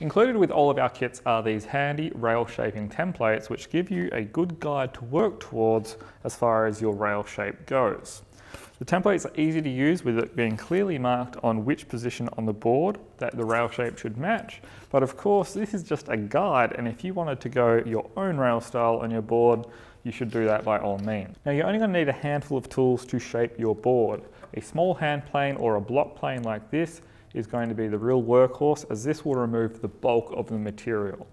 Included with all of our kits are these handy rail shaping templates which give you a good guide to work towards as far as your rail shape goes. The templates are easy to use with it being clearly marked on which position on the board that the rail shape should match. But of course, this is just a guide, and if you wanted to go your own rail style on your board, you should do that by all means. Now you're only going to need a handful of tools to shape your board. A small hand plane or a block plane like this is going to be the real workhorse as this will remove the bulk of the material.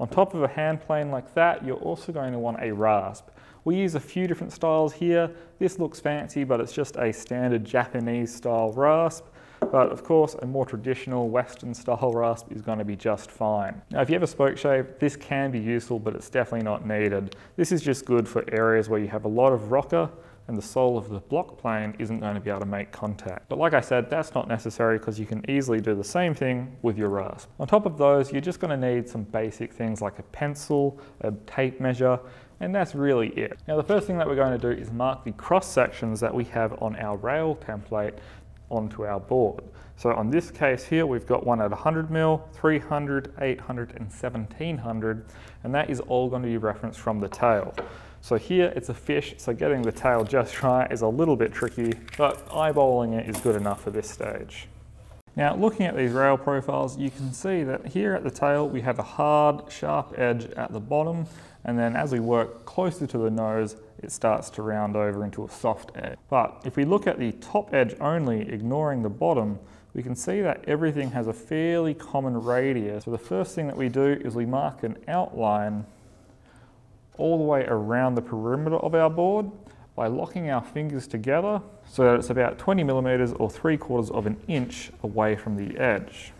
On top of a hand plane like that, you're also going to want a rasp. We use a few different styles here. This looks fancy, but it's just a standard Japanese style rasp. But of course, a more traditional Western style rasp is going to be just fine. Now, if you have a spoke shave, this can be useful, but it's definitely not needed. This is just good for areas where you have a lot of rocker and the sole of the block plane isn't going to be able to make contact. But like I said, that's not necessary because you can easily do the same thing with your rasp. On top of those, you're just going to need some basic things like a pencil, a tape measure, and that's really it. Now the first thing that we're going to do is mark the cross sections that we have on our rail template onto our board. So on this case here, we've got one at 100 mil, 300, 800, and 1700, and that is all going to be referenced from the tail. So here it's a fish, so getting the tail just right is a little bit tricky, but eyeballing it is good enough for this stage. Now looking at these rail profiles, you can see that here at the tail we have a hard, sharp edge at the bottom, and then as we work closer to the nose, it starts to round over into a soft edge. But if we look at the top edge only, ignoring the bottom, we can see that everything has a fairly common radius. So the first thing that we do is we mark an outline all the way around the perimeter of our board by locking our fingers together so that it's about 20 millimeters or three quarters of an inch away from the edge.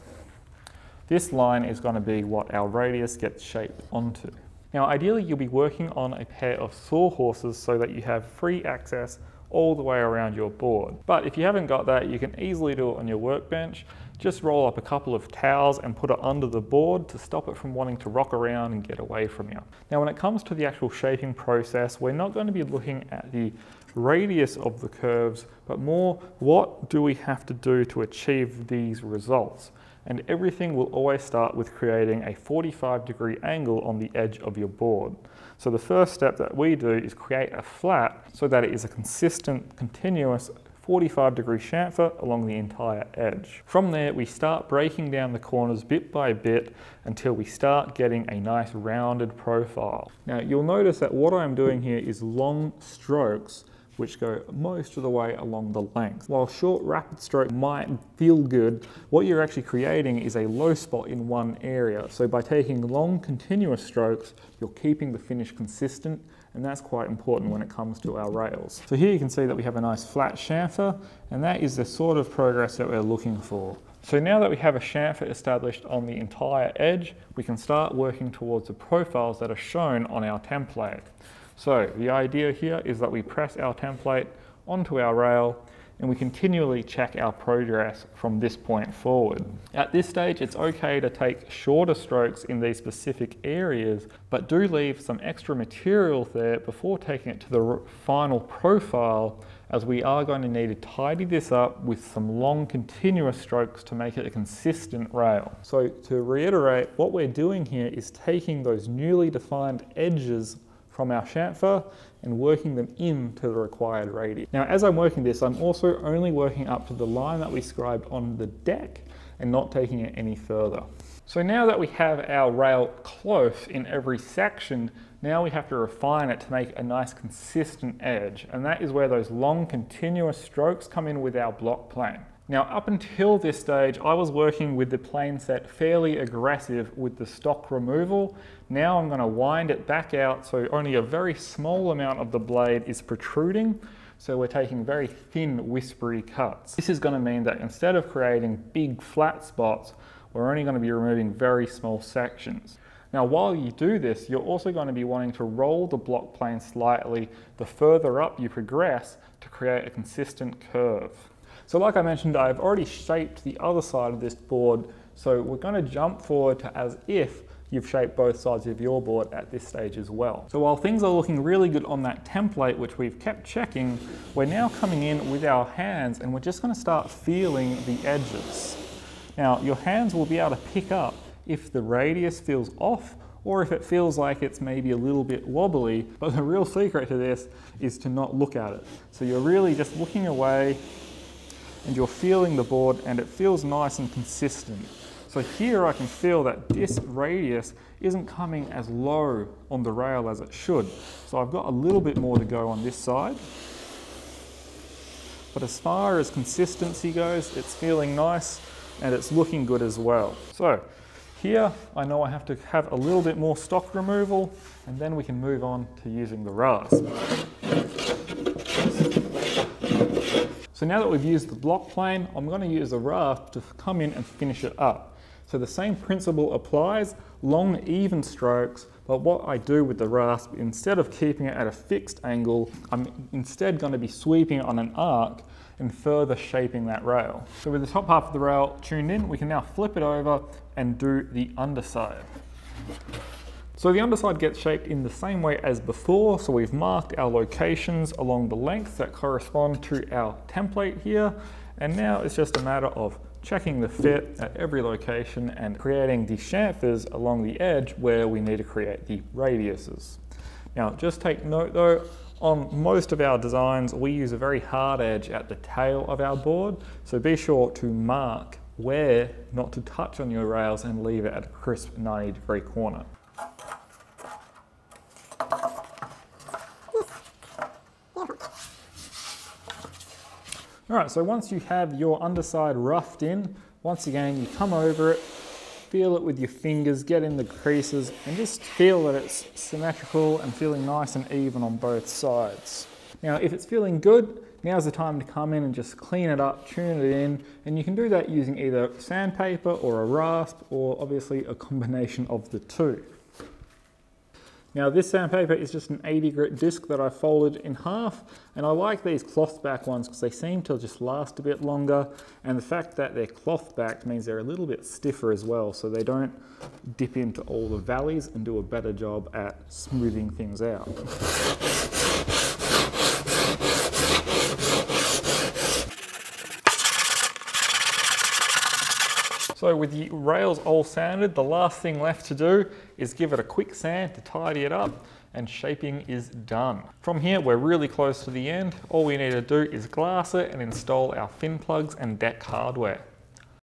This line is going to be what our radius gets shaped onto. Now ideally you'll be working on a pair of sawhorses so that you have free access all the way around your board. But if you haven't got that, you can easily do it on your workbench. Just roll up a couple of towels and put it under the board to stop it from wanting to rock around and get away from you. Now when it comes to the actual shaping process, we're not going to be looking at the radius of the curves, but more what do we have to do to achieve these results and everything will always start with creating a 45 degree angle on the edge of your board. So the first step that we do is create a flat so that it is a consistent, continuous 45 degree chamfer along the entire edge. From there, we start breaking down the corners bit by bit until we start getting a nice rounded profile. Now you'll notice that what I'm doing here is long strokes which go most of the way along the length. While short rapid stroke might feel good, what you're actually creating is a low spot in one area. So by taking long continuous strokes, you're keeping the finish consistent and that's quite important when it comes to our rails. So here you can see that we have a nice flat chamfer and that is the sort of progress that we're looking for. So now that we have a chamfer established on the entire edge, we can start working towards the profiles that are shown on our template. So the idea here is that we press our template onto our rail and we continually check our progress from this point forward. At this stage, it's okay to take shorter strokes in these specific areas, but do leave some extra material there before taking it to the final profile as we are going to need to tidy this up with some long continuous strokes to make it a consistent rail. So to reiterate, what we're doing here is taking those newly defined edges from our chamfer and working them into the required radius. Now, as I'm working this, I'm also only working up to the line that we scribed on the deck and not taking it any further. So now that we have our rail close in every section, now we have to refine it to make a nice consistent edge. And that is where those long continuous strokes come in with our block plane. Now up until this stage, I was working with the plane set fairly aggressive with the stock removal. Now I'm gonna wind it back out so only a very small amount of the blade is protruding. So we're taking very thin whispery cuts. This is gonna mean that instead of creating big flat spots, we're only gonna be removing very small sections. Now, while you do this, you're also going to be wanting to roll the block plane slightly the further up you progress to create a consistent curve. So like I mentioned, I've already shaped the other side of this board. So we're gonna jump forward to as if you've shaped both sides of your board at this stage as well. So while things are looking really good on that template, which we've kept checking, we're now coming in with our hands and we're just gonna start feeling the edges. Now, your hands will be able to pick up if the radius feels off or if it feels like it's maybe a little bit wobbly. But the real secret to this is to not look at it. So you're really just looking away and you're feeling the board and it feels nice and consistent. So here I can feel that this radius isn't coming as low on the rail as it should. So I've got a little bit more to go on this side. But as far as consistency goes, it's feeling nice and it's looking good as well. So here, I know I have to have a little bit more stock removal and then we can move on to using the rasp. So now that we've used the block plane, I'm going to use a rasp to come in and finish it up. So the same principle applies, long even strokes, but what I do with the rasp, instead of keeping it at a fixed angle, I'm instead going to be sweeping it on an arc and further shaping that rail. So with the top half of the rail tuned in, we can now flip it over and do the underside. So the underside gets shaped in the same way as before. So we've marked our locations along the length that correspond to our template here. And now it's just a matter of checking the fit at every location and creating the chamfers along the edge where we need to create the radiuses. Now just take note though, on most of our designs we use a very hard edge at the tail of our board, so be sure to mark where not to touch on your rails and leave it at a crisp 90 degree corner. All right, so once you have your underside roughed in, once again, you come over it, feel it with your fingers, get in the creases, and just feel that it's symmetrical and feeling nice and even on both sides. Now, if it's feeling good, now's the time to come in and just clean it up, tune it in, and you can do that using either sandpaper or a rasp, or obviously a combination of the two. Now this sandpaper is just an 80 grit disc that I folded in half and I like these cloth back ones because they seem to just last a bit longer and the fact that they're cloth backed means they're a little bit stiffer as well so they don't dip into all the valleys and do a better job at smoothing things out. So with the rails all sanded, the last thing left to do is give it a quick sand to tidy it up and shaping is done. From here, we're really close to the end. All we need to do is glass it and install our fin plugs and deck hardware.